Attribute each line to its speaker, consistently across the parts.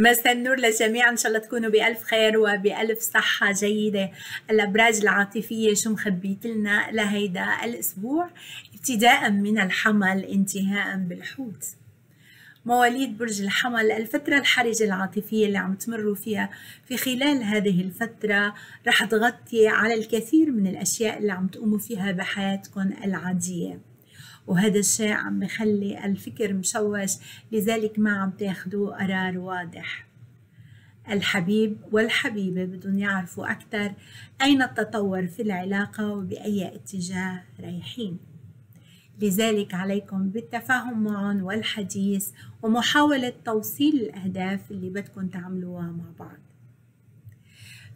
Speaker 1: مساء النور للجميع. إن شاء الله تكونوا بألف خير وبألف صحة جيدة. الأبراج العاطفية شو مخبيت لنا لهيدا الأسبوع؟ ابتداء من الحمل انتهاء بالحوت. مواليد برج الحمل الفترة الحرجة العاطفية اللي عم تمروا فيها في خلال هذه الفترة رح تغطي على الكثير من الأشياء اللي عم تقوموا فيها بحياتكم العادية. وهذا الشيء عم بخلي الفكر مشوش لذلك ما عم تاخدوا قرار واضح. الحبيب والحبيبة بدهم يعرفوا أكثر أين التطور في العلاقة وبأي اتجاه رايحين. لذلك عليكم بالتفاهم معهم والحديث ومحاولة توصيل الأهداف اللي بدكم تعملوها مع بعض.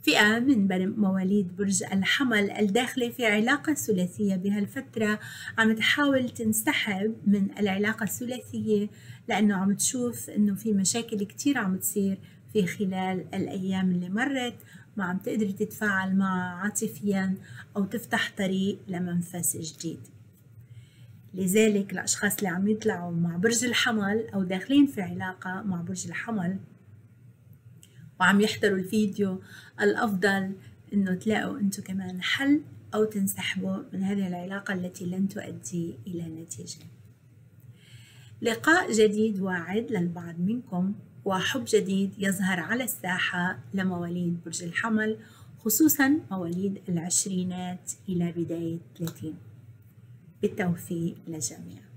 Speaker 1: فئة من مواليد برج الحمل الداخلة في علاقة ثلاثية بهالفترة عم تحاول تنسحب من العلاقة الثلاثية لأنه عم تشوف أنه في مشاكل كتير عم تصير في خلال الأيام اللي مرت. ما عم تقدر تتفاعل معها عاطفيا أو تفتح طريق لمنفس جديد. لذلك الأشخاص اللي عم يطلعوا مع برج الحمل أو داخلين في علاقة مع برج الحمل وعم يحضروا الفيديو الأفضل إنه تلاقوا أنتم كمان حل أو تنسحبوا من هذه العلاقة التي لن تؤدي إلى نتيجة. لقاء جديد واعد للبعض منكم وحب جديد يظهر على الساحة لمواليد برج الحمل خصوصا مواليد العشرينات إلى بداية 30 بالتوفيق للجميع.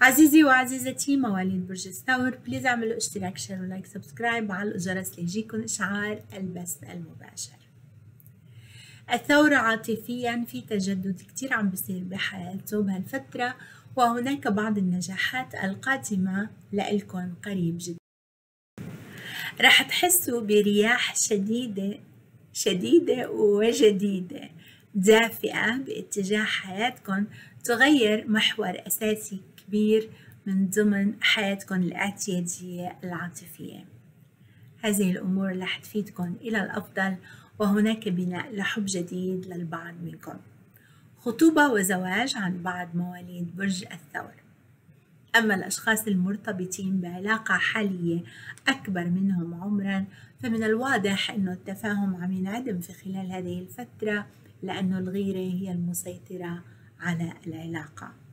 Speaker 1: عزيزي وعزيزتي مواليد برج الثور please اعملوا اشتراك share و like subscribe على الجرس ليجيكم اشعار البث المباشر. الثور عاطفيا في تجدد كتير عم بيصير بحياته بهالفترة وهناك بعض النجاحات القادمة لإلكم قريب جدا. رح تحسوا برياح شديدة شديدة وجديدة. دافئة باتجاه حياتكم تغير محور أساسي. كبير من ضمن حياتكم الاعتيادية العاطفية. هذه الأمور رح تفيدكم إلى الأفضل وهناك بناء لحب جديد للبعض منكم. خطوبة وزواج عن بعض مواليد برج الثور. أما الأشخاص المرتبطين بعلاقة حالية أكبر منهم عمرا فمن الواضح أنه التفاهم عم ينعدم في خلال هذه الفترة لأنه الغيرة هي المسيطرة على العلاقة.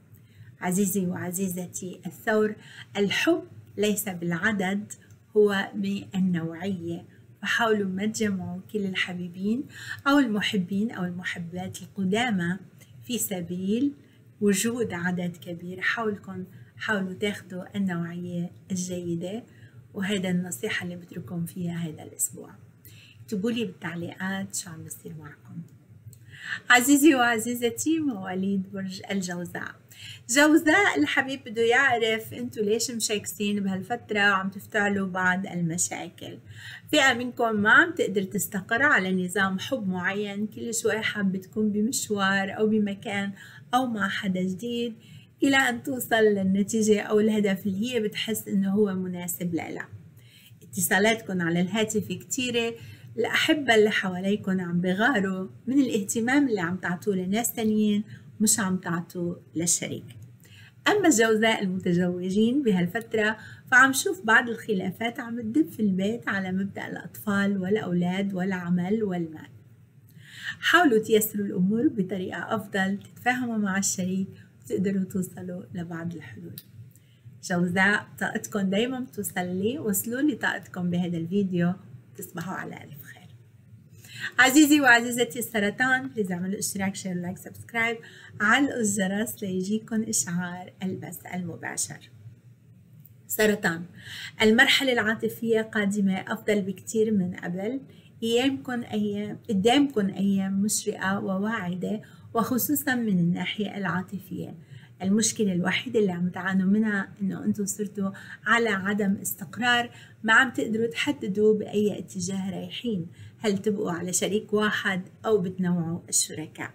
Speaker 1: عزيزي وعزيزتي الثور الحب ليس بالعدد هو بالنوعية فحاولوا ما تجمعوا كل الحبيبين أو المحبين أو المحبات القدامى في سبيل وجود عدد كبير. حاولكم حاولوا تاخذوا النوعية الجيدة وهذا النصيحة اللي بترككم فيها هذا الأسبوع. اكتبوا لي بالتعليقات شو عم بيصير معكم. عزيزي وعزيزتي مواليد برج الجوزاء. جوزاء الحبيب بده يعرف أنتوا ليش مشاكسين بهالفترة وعم تفتعلوا بعض المشاكل. فئة منكم ما عم تقدر تستقر على نظام حب معين كل شوي حابة تكون بمشوار أو بمكان أو مع حدا جديد إلى أن توصل للنتيجة أو الهدف اللي هي بتحس إنه هو مناسب لها. اتصالاتكم على الهاتف كتيرة الأحبة اللي حواليكم عم بغاروا من الاهتمام اللي عم تعطوه لناس تانيين مش عم تعطوه للشريك. أما الجوزاء المتزوجين بهالفترة فعم شوف بعض الخلافات عم تدب في البيت على مبدأ الأطفال والأولاد والعمل والمال حاولوا تيسروا الأمور بطريقة أفضل تتفاهموا مع الشريك وتقدروا توصلوا لبعض الحلول. جوزاء طاقتكم دايما بتوصل لي وصلوا لي طاقتكم بهذا الفيديو. تصبحوا على ألف خير. عزيزي وعزيزتي السرطان please اعملوا اشتراك share like subscribe على الجرس ليجيكم إشعار البث المباشر. سرطان. المرحلة العاطفية قادمة أفضل بكتير من قبل. أيامكم أيام قدامكم أيام مشرقة وواعدة وخصوصا من الناحية العاطفية. المشكلة الوحيدة اللي عم تعانوا منها إنه أنتم صرتوا على عدم استقرار ما عم تقدروا تحددوا بأي اتجاه رايحين. هل تبقوا على شريك واحد أو بتنوعوا الشركاء؟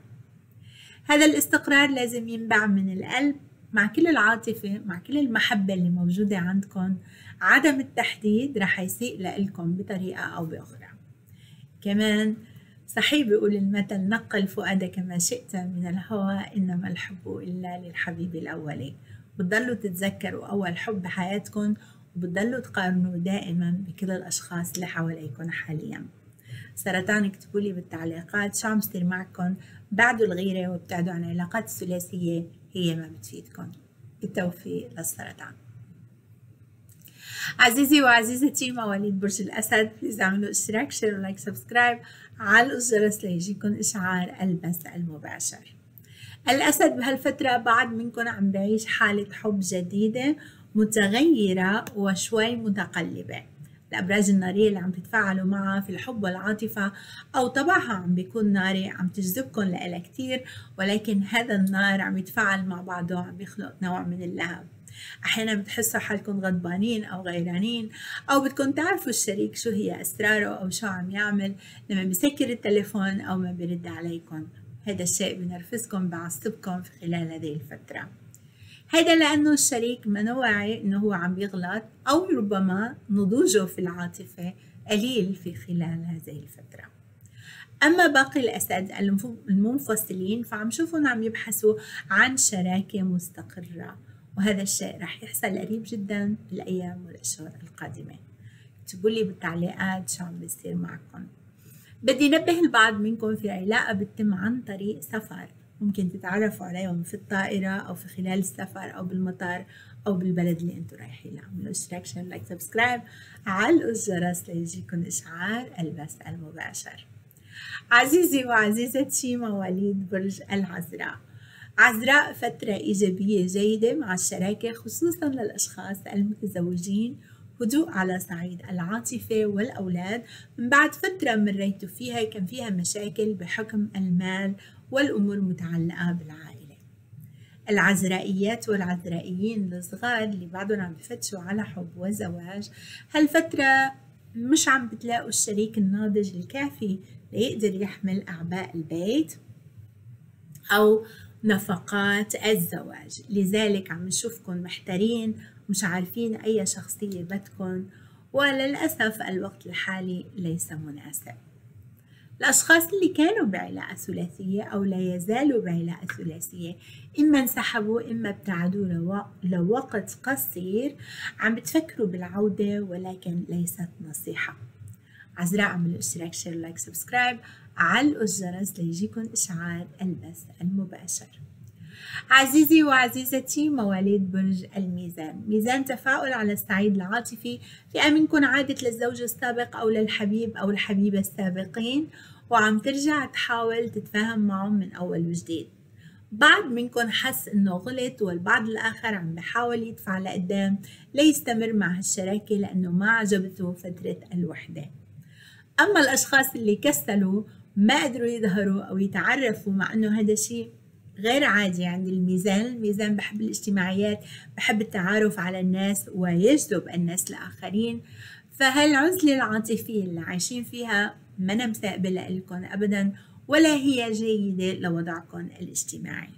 Speaker 1: هذا الاستقرار لازم ينبع من القلب مع كل العاطفة مع كل المحبة اللي موجودة عندكم. عدم التحديد رح يسيء لكم بطريقة أو بأخرى. كمان صحيح بيقول المثل نقل فؤادك ما شئت من الهوى إنما الحب إلا للحبيب الأولي بتضلوا تتذكروا أول حب بحياتكم وبتضلوا تقارنوا دائما بكل الأشخاص اللي حواليكم حاليا. سرطان اكتبوا لي بالتعليقات شو عم يصير معكم؟ بعدوا الغيرة وابتعدوا عن العلاقات الثلاثية هي ما بتفيدكم. بالتوفيق للسرطان. عزيزي وعزيزتي مواليد برج الأسد please اعملوا اشتراك share و like subscribe على الجرس ليجيكم إشعار البث المباشر. الأسد بهالفترة بعد منكم عم بعيش حالة حب جديدة متغيرة وشوي متقلبة. الأبراج النارية اللي عم تتفاعلوا معها في الحب والعاطفة أو طبعها عم بيكون ناري عم تجذبكم لإلها كتير ولكن هذا النار عم يتفاعل مع بعضه عم بيخلق نوع من اللهب. أحيانا بتحسوا حالكم غضبانين أو غيرانين أو بدكم تعرفوا الشريك شو هي أسراره أو شو عم يعمل لما بيسكر التليفون أو ما بيرد عليكم. هذا الشيء بنرفزكم بعصبكم في خلال هذه الفترة. هيدا لأنه الشريك ما واعي إنه هو عم يغلط أو ربما نضوجه في العاطفة قليل في خلال هذه الفترة. أما باقي الأسد المنفصلين فعم شوفهم عم يبحثوا عن شراكة مستقرة. وهذا الشيء رح يحصل قريب جدا بالأيام والأشهر القادمة. اكتبوا لي بالتعليقات شو عم بيصير معكم. بدي نبه البعض منكم في علاقة بتتم عن طريق سفر. ممكن تتعرفوا عليهم في الطائرة أو في خلال السفر أو بالمطار أو بالبلد اللي أنتم رايحين له اعملوا اشتراك share like subscribe علقوا الجرس ليجيكم إشعار البث المباشر. عزيزي وعزيزتي مواليد برج العذراء. عذراء فترة إيجابية جيدة مع الشراكة خصوصا للأشخاص المتزوجين. هدوء على صعيد العاطفة والأولاد. من بعد فترة مريتوا فيها كان فيها مشاكل بحكم المال والأمور المتعلقة بالعائلة. العذرائيات والعذرائيين الصغار اللي بعدهم عم بفتشوا على حب وزواج. هالفترة مش عم بتلاقوا الشريك الناضج الكافي ليقدر يحمل أعباء البيت أو نفقات الزواج. لذلك عم نشوفكم محتارين مش عارفين أي شخصية بدكم وللأسف الوقت الحالي ليس مناسب. الأشخاص اللي كانوا بعلاقة ثلاثية أو لا يزالوا بعلاقة ثلاثية إما انسحبوا إما ابتعدوا لوقت قصير عم بتفكروا بالعودة ولكن ليست نصيحة. عذراء اعملوا اشتراك share like subscribe. علقوا الجرس ليجيكم إشعار البث المباشر. عزيزي وعزيزتي مواليد برج الميزان. ميزان تفاؤل على الصعيد العاطفي في منكم عادت للزوج السابق أو للحبيب أو الحبيبة السابقين وعم ترجع تحاول تتفاهم معهم من أول وجديد. بعض منكم حس إنه غلط والبعض الآخر عم بحاول يدفع لقدام ليستمر مع هالشراكة لأنه ما عجبته فترة الوحدة. أما الأشخاص اللي كسلوا ما قدروا يظهروا أو يتعرفوا مع إنه هذا شيء غير عادي. عند الميزان الميزان بحب الاجتماعيات بحب التعارف على الناس ويجذب الناس الآخرين فهالعزلة العاطفية اللي عايشين فيها ما مستقبلة لكم أبدا ولا هي جيدة لوضعكم الاجتماعي.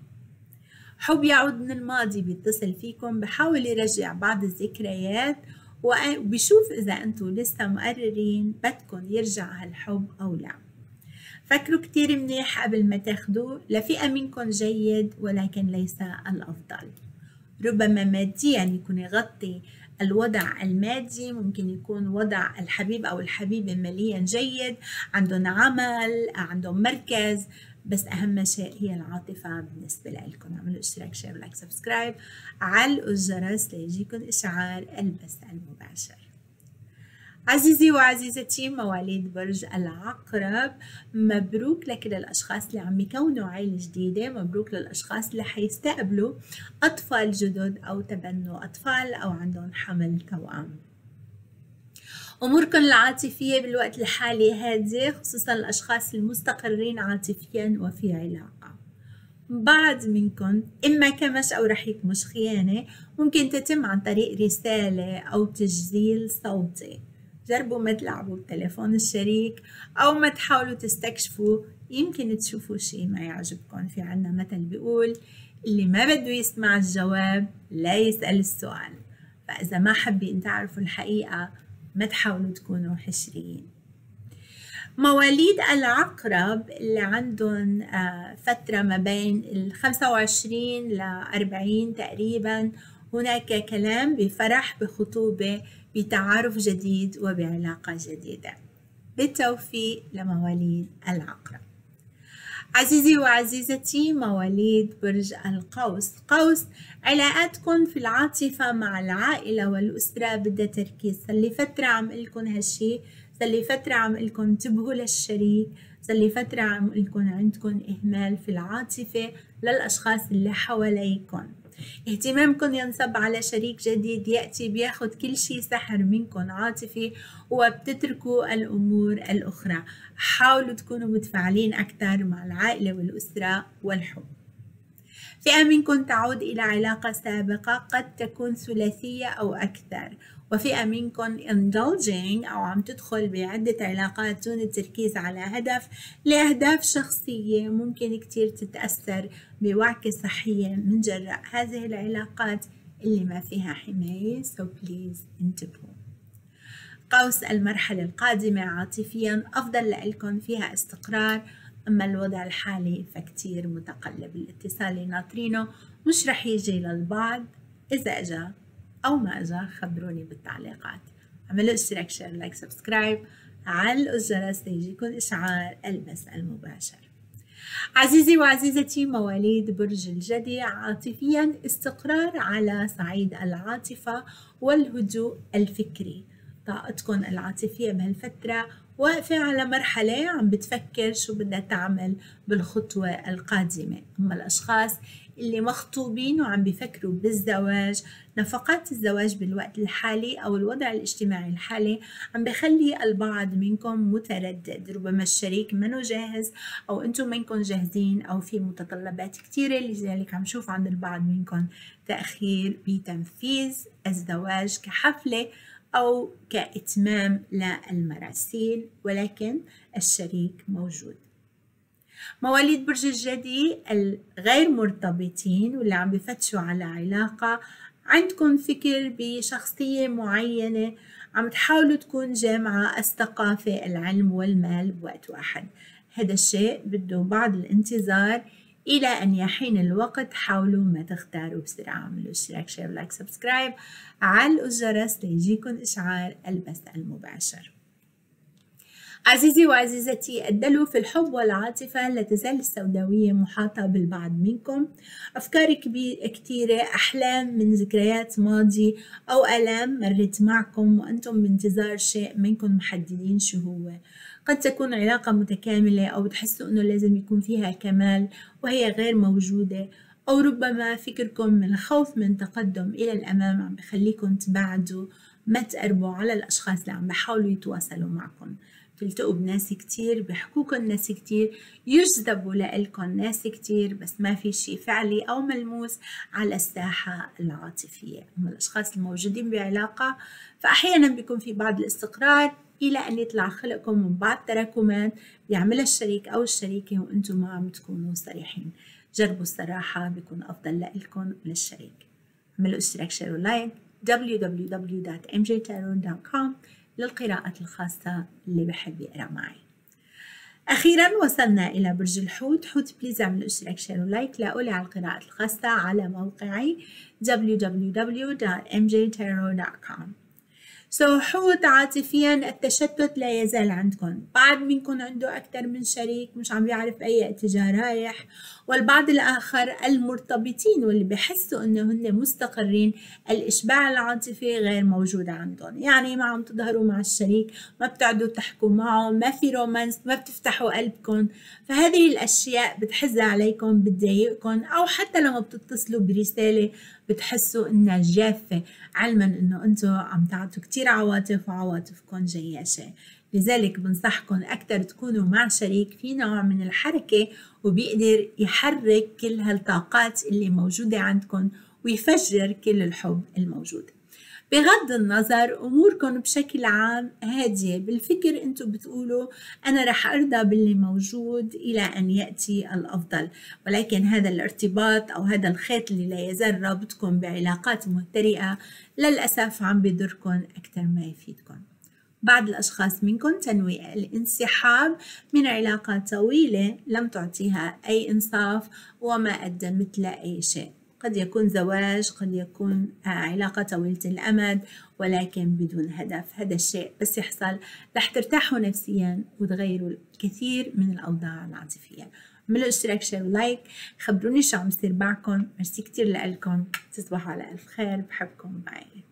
Speaker 1: حب يعود من الماضي بيتصل فيكم بحاول يرجع بعض الذكريات وبشوف إذا أنتم لسه مقررين بدكم يرجع هالحب أو لا. فكروا كتير منيح قبل ما تاخدوه؟ لفئة منكم جيد ولكن ليس الأفضل. ربما ماديا يكون يغطي الوضع المادي ممكن يكون وضع الحبيب أو الحبيبة ماليا جيد عندهم عمل عندهم مركز. بس أهم شيء هي العاطفة بالنسبة لكم اعملوا اشتراك share like subscribe. علقوا الجرس ليجيكم إشعار البث المباشر. عزيزي وعزيزتي مواليد برج العقرب. مبروك لكل الأشخاص اللي عم يكونوا عائلة جديدة. مبروك للأشخاص اللي حيستقبلوا أطفال جدد أو تبنوا أطفال أو عندهم حمل توأم. أموركم العاطفية بالوقت الحالي هادية خصوصا الأشخاص المستقرين عاطفيا وفي علاقة. بعض منكم إما كمش أو رح يكمش خيانة ممكن تتم عن طريق رسالة أو تسجيل صوتي. جربوا ما تلعبوا بتليفون الشريك أو ما تحاولوا تستكشفوا يمكن تشوفوا شيء ما يعجبكم. في عنا مثل بيقول اللي ما بده يسمع الجواب لا يسأل السؤال. فإذا ما حابين تعرفوا الحقيقة ما تحاولوا تكونوا حشريين. مواليد العقرب اللي عندهم آه، فترة ما بين ال 25 ل 40 تقريبا هناك كلام بفرح بخطوبة بتعارف جديد وبعلاقة جديدة. بالتوفيق لمواليد العقرب. عزيزي وعزيزتي مواليد برج القوس. قوس علاقاتكم في العاطفة مع العائلة والأسرة. بدها تركيز. صار لي فترة عم لكم هالشي. صار لي فترة عم لكم انتبهوا للشريك. صار لي فترة عم لكم عندكم إهمال في العاطفة للأشخاص اللي حواليكم اهتمامكم ينصب على شريك جديد يأتي بياخد كل شيء سحر منكم عاطفي وبتتركوا الأمور الأخرى. حاولوا تكونوا متفاعلين أكثر مع العائلة والأسرة والحب. فئة منكم تعود إلى علاقة سابقة قد تكون ثلاثية أو أكثر. وفئة منكم indulging أو عم تدخل بعدة علاقات دون التركيز على هدف لأهداف شخصية ممكن كتير تتأثر بوعكة صحية من جراء هذه العلاقات اللي ما فيها حماية. So please انتبهوا. قوس المرحلة القادمة عاطفيا أفضل لكم فيها استقرار أما الوضع الحالي فكتير متقلب. الاتصال اللي ناطرينه مش رح يجي للبعض إذا أجا. أو ما أجا خبروني بالتعليقات. اعملوا اشتراك share like subscribe علقوا الجرس ليجيكم إشعار البث المباشر. عزيزي وعزيزتي مواليد برج الجدي عاطفيا استقرار على صعيد العاطفة والهدوء الفكري. طاقتكم العاطفية بهالفترة واقفة على مرحلة عم بتفكر شو بدها تعمل بالخطوة القادمة. أما الأشخاص اللي مخطوبين وعم بيفكروا بالزواج نفقات الزواج بالوقت الحالي أو الوضع الاجتماعي الحالي عم بخلي البعض منكم متردد. ربما الشريك منه جاهز أو أنتم منكم جاهزين أو في متطلبات كثيرة لذلك عم شوف عند البعض منكم تأخير بتنفيذ الزواج كحفلة أو كإتمام للمراسيل ولكن الشريك موجود. مواليد برج الجدي الغير مرتبطين واللي عم بفتشوا على علاقة. عندكم فكر بشخصية معينة عم تحاولوا تكون جامعة الثقافة العلم والمال بوقت واحد. هذا الشيء بده بعض الانتظار إلى أن يحين الوقت. حاولوا ما تختاروا بسرعة اعملوا اشتراك share like subscribe علقوا الجرس ليجيكم إشعار البث المباشر. عزيزي وعزيزتي الدلو في الحب والعاطفة لا تزال السوداوية محاطة بالبعض منكم. أفكار كثيرة أحلام من ذكريات ماضي أو ألام مرت معكم وأنتم بانتظار شيء منكم محددين شو هو. قد تكون علاقة متكاملة أو بتحسوا أنه لازم يكون فيها كمال وهي غير موجودة أو ربما فكركم من الخوف من تقدم إلى الأمام عم بخليكم تبعدوا ما تقربوا على الأشخاص اللي عم بحاولوا يتواصلوا معكم. تلتقوا بناس كتير بيحكوكن ناس كتير يجذبوا لإلكن ناس كتير بس ما في شيء فعلي أو ملموس على الساحة العاطفية. أما الأشخاص الموجودين بعلاقة فأحيانا بيكون في بعض الاستقرار إلى أن يطلع خلقكم من بعض تراكمات بيعملها الشريك أو الشريكة وأنتم ما عم تكونوا صريحين. جربوا الصراحة بيكون أفضل لإلكم وللشريك. اعملوا اشتراك share و like www.mjtarot.com للقراءات الخاصة اللي بحب يقرأ معي. أخيرا وصلنا إلى برج الحوت. حوت please اعملوا اشتراك share و like لاقولي على القراءات الخاصة على موقعي www.mjtarot.com so so, حوت عاطفيا التشتت لا يزال عندكم. بعض منكم عنده أكثر من شريك مش عم بيعرف أي اتجاه رايح والبعض الآخر المرتبطين واللي بحسوا إنه هن مستقرين الإشباع العاطفي غير موجود عندهم. يعني ما عم تظهروا مع الشريك ما بتقعدوا تحكوا معه ما في رومانس ما بتفتحوا قلبكم. فهذه الأشياء بتحز عليكم بتضايقكم أو حتى لما بتتصلوا برسالة بتحسوا إنها جافة علما إنه أنتم عم تعطوا كتير عواطف وعواطفكم جياشة. لذلك بنصحكم أكثر تكونوا مع شريك في نوع من الحركة وبيقدر يحرك كل هالطاقات اللي موجودة عندكم ويفجر كل الحب الموجود. بغض النظر أموركم بشكل عام هادية بالفكر أنتم بتقولوا أنا رح أرضى باللي موجود إلى أن يأتي الأفضل. ولكن هذا الارتباط أو هذا الخيط اللي لا يزال رابطكم بعلاقات مهترئه للأسف عم بيضركم أكثر ما يفيدكم. بعض الأشخاص منكم تنوي الانسحاب من علاقة طويلة لم تعطيها أي إنصاف وما قدمت لها أي شيء. قد يكون زواج قد يكون آه، علاقة طويلة الأمد ولكن بدون هدف. هذا الشيء بس يحصل رح ترتاحوا نفسيا وتغيروا الكثير من الأوضاع العاطفية. اعملوا اشتراك share و like خبروني شو عم يصير معكم. ميرسي كتير لكم تصبحوا على ألف خير. بحبكم. bye